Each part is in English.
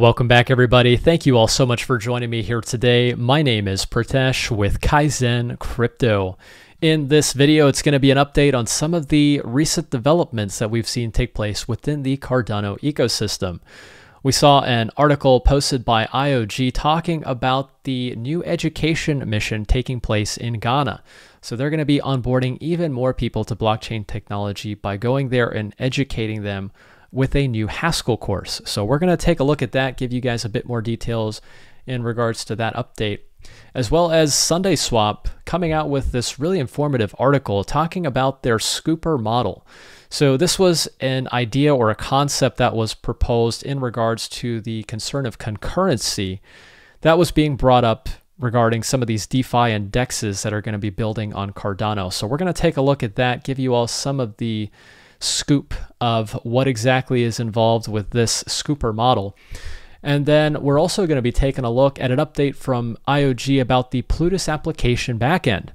Welcome back, everybody. Thank you all so much for joining me here today. My name is Pritesh with Kaizen Crypto. In this video, it's going to be an update on some of the recent developments that we've seen take place within the Cardano ecosystem. We saw an article posted by IOG talking about the new education mission taking place in Ghana. So they're going to be onboarding even more people to blockchain technology by going there and educating them with a new Haskell course. So we're going to take a look at that, give you guys a bit more details in regards to that update, as well as SundaeSwap coming out with this really informative article talking about their scooper model. So this was an idea or a concept that was proposed in regards to the concern of concurrency that was being brought up regarding some of these DeFi and that are going to be building on Cardano. So we're going to take a look at that, give you all some of the scoop of what exactly is involved with this scooper model. And then we're also going to be taking a look at an update from IOG about the Plutus application backend.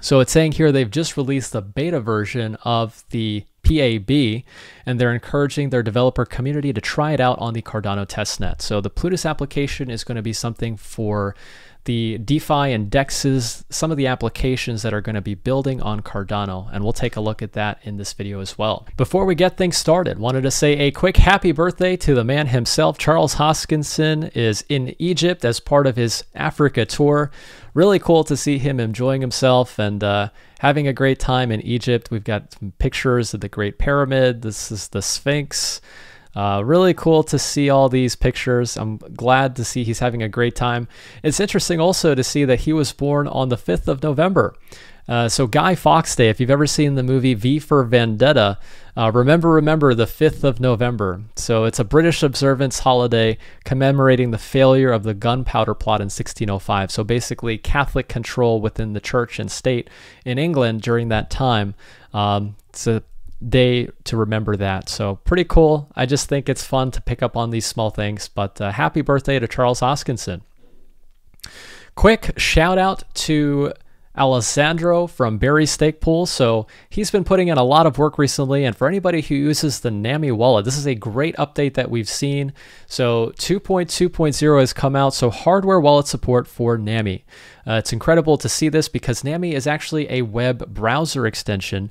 So it's saying here they've just released the beta version of the PAB, and they're encouraging their developer community to try it out on the Cardano testnet. So the Plutus application is going to be something for the DeFi and DEXs, some of the applications that are going to be building on Cardano, and we'll take a look at that in this video as well. Before we get things started, wanted to say a quick happy birthday to the man himself. Charles Hoskinson is in Egypt as part of his Africa tour. Really cool to see him enjoying himself and uh, having a great time in Egypt. We've got some pictures of the Great Pyramid. This is the Sphinx. Uh, really cool to see all these pictures. I'm glad to see he's having a great time. It's interesting also to see that he was born on the 5th of November. Uh, so Guy Fawkes Day, if you've ever seen the movie V for Vendetta, uh, remember, remember the 5th of November. So it's a British observance holiday commemorating the failure of the gunpowder plot in 1605. So basically, Catholic control within the church and state in England during that time. Um, it's a day to remember that. So pretty cool. I just think it's fun to pick up on these small things. But uh, happy birthday to Charles Hoskinson. Quick shout out to Alessandro from Berry Stake Pool. So he's been putting in a lot of work recently. And for anybody who uses the NAMI wallet, this is a great update that we've seen. So 2.2.0 has come out. So hardware wallet support for NAMI. Uh, it's incredible to see this because NAMI is actually a web browser extension.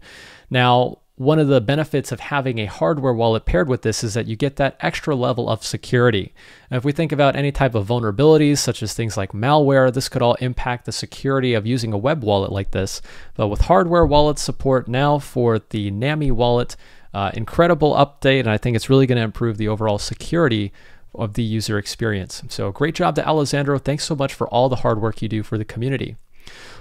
Now, one of the benefits of having a hardware wallet paired with this is that you get that extra level of security. if we think about any type of vulnerabilities, such as things like malware, this could all impact the security of using a web wallet like this. But with hardware wallet support now for the NAMI wallet, uh, incredible update, and I think it's really going to improve the overall security of the user experience. So great job to Alessandro. Thanks so much for all the hard work you do for the community.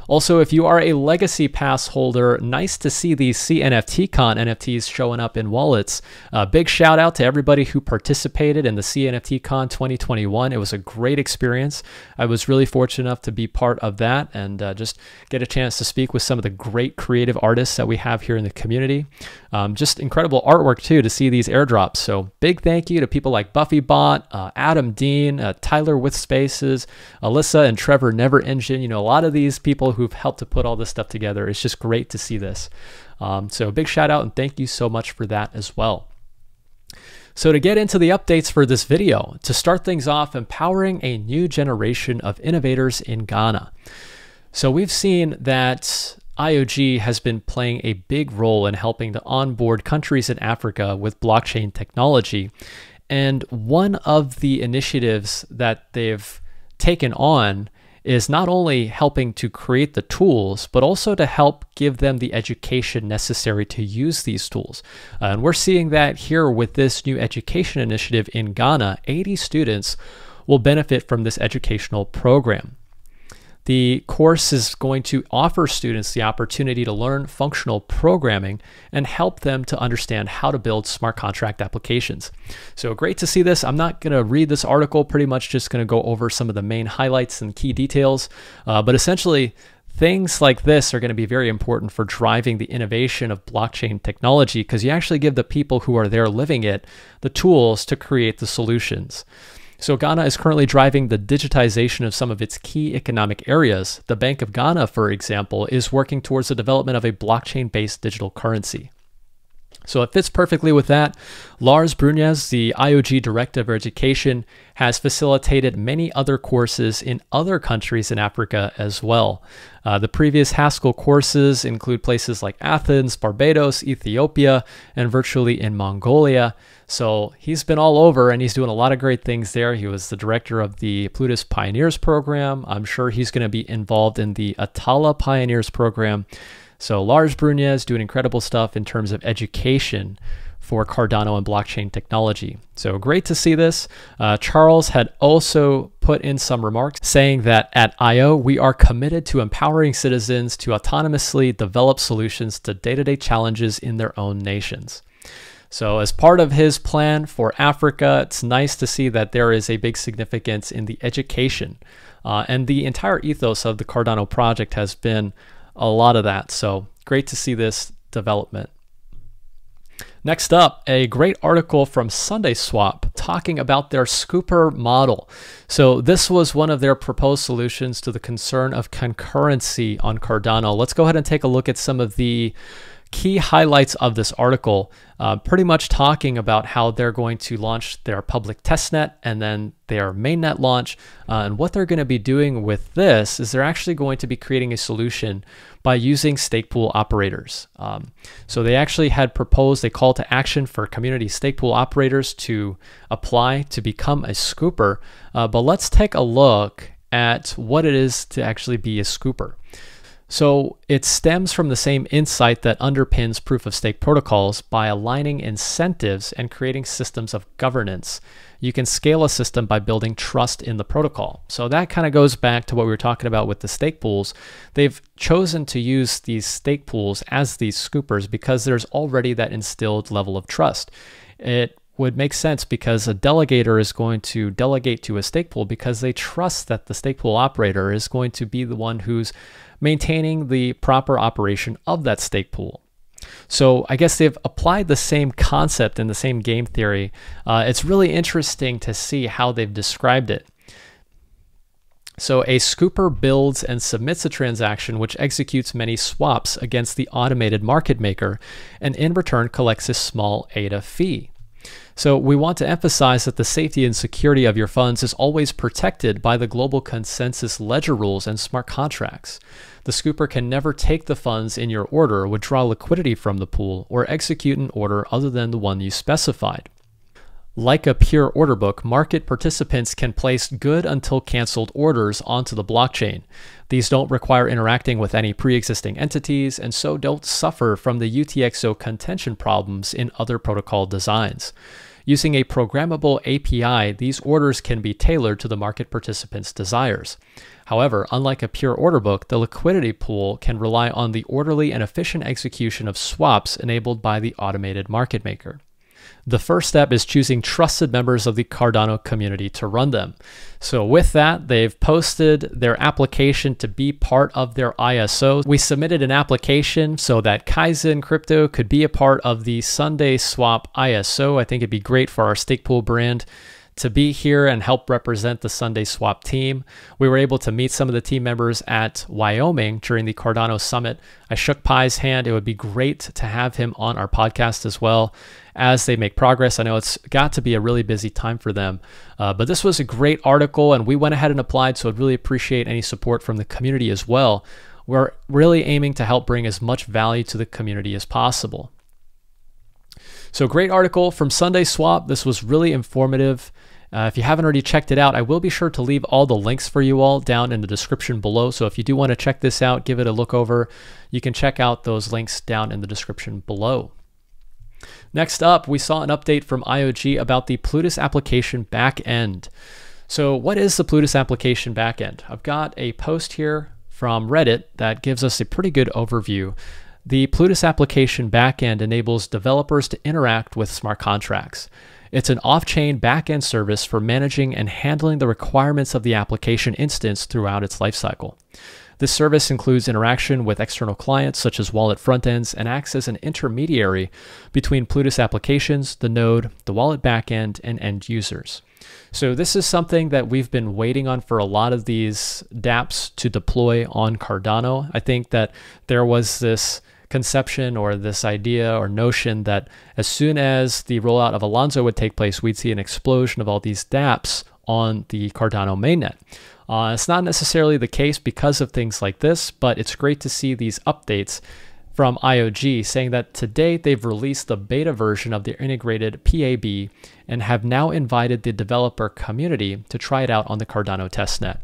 Also, if you are a Legacy Pass holder, nice to see these CNFTCon NFTs showing up in wallets. Uh, big shout out to everybody who participated in the CNFTCon 2021. It was a great experience. I was really fortunate enough to be part of that and uh, just get a chance to speak with some of the great creative artists that we have here in the community. Um, just incredible artwork too to see these airdrops. So big thank you to people like Buffy Bot, uh, Adam Dean, uh, Tyler with Spaces, Alyssa and Trevor Never Engine. You know, a lot of these people who've helped to put all this stuff together. It's just great to see this. Um, so a big shout out and thank you so much for that as well. So to get into the updates for this video, to start things off, empowering a new generation of innovators in Ghana. So we've seen that IOG has been playing a big role in helping to onboard countries in Africa with blockchain technology. And one of the initiatives that they've taken on is not only helping to create the tools, but also to help give them the education necessary to use these tools. Uh, and we're seeing that here with this new education initiative in Ghana. 80 students will benefit from this educational program. The course is going to offer students the opportunity to learn functional programming and help them to understand how to build smart contract applications. So great to see this. I'm not going to read this article, pretty much just going to go over some of the main highlights and key details. Uh, but essentially, things like this are going to be very important for driving the innovation of blockchain technology because you actually give the people who are there living it the tools to create the solutions. So, Ghana is currently driving the digitization of some of its key economic areas. The Bank of Ghana, for example, is working towards the development of a blockchain based digital currency. So it fits perfectly with that. Lars Brunjes, the IOG Director of Education, has facilitated many other courses in other countries in Africa as well. Uh, the previous Haskell courses include places like Athens, Barbados, Ethiopia, and virtually in Mongolia. So he's been all over and he's doing a lot of great things there. He was the director of the Plutus Pioneers program. I'm sure he's going to be involved in the Atala Pioneers program. So Lars Brunjes doing incredible stuff in terms of education for Cardano and blockchain technology. So great to see this. Uh, Charles had also put in some remarks saying that at IO, we are committed to empowering citizens to autonomously develop solutions to day to day challenges in their own nations. So, as part of his plan for Africa, it's nice to see that there is a big significance in the education. Uh, and the entire ethos of the Cardano project has been a lot of that. So great to see this development. Next up, a great article from SundaeSwap talking about their Scooper model. So, this was one of their proposed solutions to the concern of concurrency on Cardano. Let's go ahead and take a look at some of the key highlights of this article, uh, pretty much talking about how they're going to launch their public testnet and then their mainnet launch. Uh, and what they're going to be doing with this is they're actually going to be creating a solution by using stake pool operators. Um, so they actually had proposed a call to action for community stake pool operators to apply to become a scooper. Uh, but let's take a look at what it is to actually be a scooper. So it stems from the same insight that underpins proof of stake protocols by aligning incentives and creating systems of governance. You can scale a system by building trust in the protocol. So that kind of goes back to what we were talking about with the stake pools. They've chosen to use these stake pools as these scoopers because there's already that instilled level of trust. It would make sense because a delegator is going to delegate to a stake pool because they trust that the stake pool operator is going to be the one who's maintaining the proper operation of that stake pool. So I guess they've applied the same concept and the same game theory. Uh, it's really interesting to see how they've described it. So a scooper builds and submits a transaction which executes many swaps against the automated market maker and in return collects a small ADA fee. So we want to emphasize that the safety and security of your funds is always protected by the global consensus ledger rules and smart contracts. The scooper can never take the funds in your order, withdraw liquidity from the pool, or execute an order other than the one you specified. Like a pure order book, market participants can place good until canceled orders onto the blockchain. These don't require interacting with any pre existing entities and so don't suffer from the UTXO contention problems in other protocol designs. Using a programmable API, these orders can be tailored to the market participants' desires. However, unlike a pure order book, the liquidity pool can rely on the orderly and efficient execution of swaps enabled by the automated market maker. The first step is choosing trusted members of the Cardano community to run them. So with that, they've posted their application to be part of their ISO. We submitted an application so that Kaizen Crypto could be a part of the SundaeSwap ISO. I think it'd be great for our stake pool brand to be here and help represent the SundaeSwap team. We were able to meet some of the team members at Wyoming during the Cardano Summit. I shook Pi's hand. It would be great to have him on our podcast as well as they make progress. I know it's got to be a really busy time for them, uh, but this was a great article and we went ahead and applied. So I'd really appreciate any support from the community as well. We're really aiming to help bring as much value to the community as possible. So, great article from SundaeSwap. This was really informative. Uh, if you haven't already checked it out, I will be sure to leave all the links for you all down in the description below. So if you do want to check this out, give it a look over, you can check out those links down in the description below. Next up, we saw an update from IOG about the Plutus application backend. So, what is the Plutus application backend? I've got a post here from Reddit that gives us a pretty good overview the Plutus application backend enables developers to interact with smart contracts. It's an off chain backend service for managing and handling the requirements of the application instance throughout its lifecycle. This service includes interaction with external clients such as wallet frontends and acts as an intermediary between Plutus applications, the node, the wallet backend, and end users. So this is something that we've been waiting on for a lot of these dApps to deploy on Cardano. I think that there was this conception or this idea or notion that as soon as the rollout of Alonzo would take place, we'd see an explosion of all these dApps on the Cardano mainnet. Uh, it's not necessarily the case because of things like this, but it's great to see these updates from IOG saying that today they've released the beta version of their integrated PAB and have now invited the developer community to try it out on the Cardano testnet.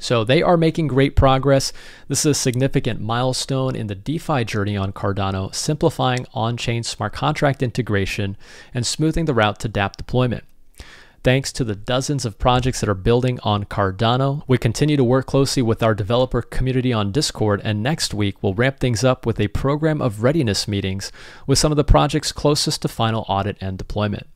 So they are making great progress. This is a significant milestone in the DeFi journey on Cardano, simplifying on chain smart contract integration and smoothing the route to dApp deployment. Thanks to the dozens of projects that are building on Cardano, we continue to work closely with our developer community on Discord, and next week we'll ramp things up with a program of readiness meetings with some of the projects closest to final audit and deployment.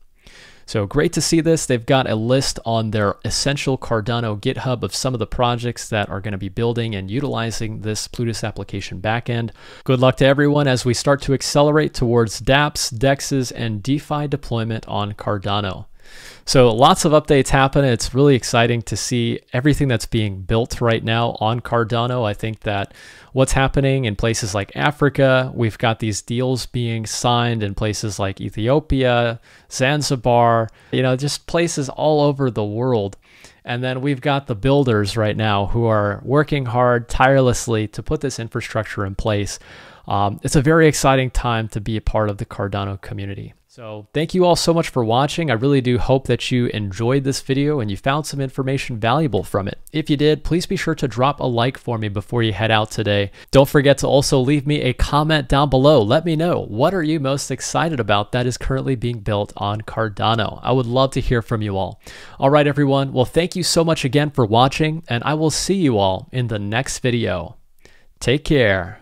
So great to see this. They've got a list on their essential Cardano GitHub of some of the projects that are going to be building and utilizing this Plutus application backend. Good luck to everyone as we start to accelerate towards dApps, DEXs, and DeFi deployment on Cardano. So lots of updates happen. It's really exciting to see everything that's being built right now on Cardano. I think that what's happening in places like Africa, we've got these deals being signed in places like Ethiopia, Zanzibar, you know, just places all over the world. And then we've got the builders right now who are working hard tirelessly to put this infrastructure in place. Um, it's a very exciting time to be a part of the Cardano community. So thank you all so much for watching. I really do hope that you enjoyed this video and you found some information valuable from it. If you did, please be sure to drop a like for me before you head out today. Don't forget to also leave me a comment down below. Let me know what are you most excited about that is currently being built on Cardano. I would love to hear from you all. All right, everyone. Well, thank you so much again for watching and I will see you all in the next video. Take care.